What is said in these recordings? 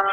Thank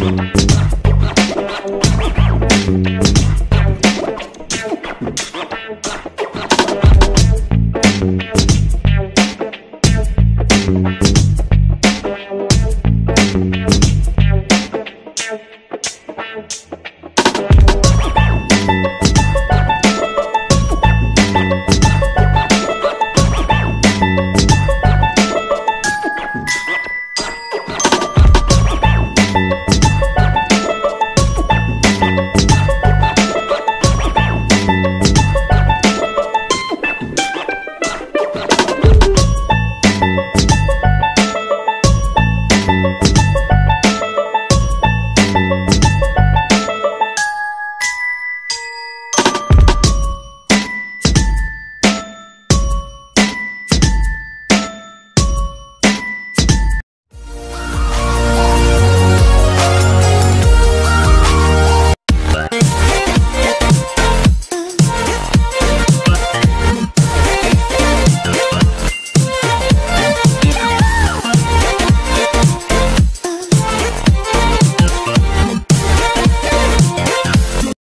Música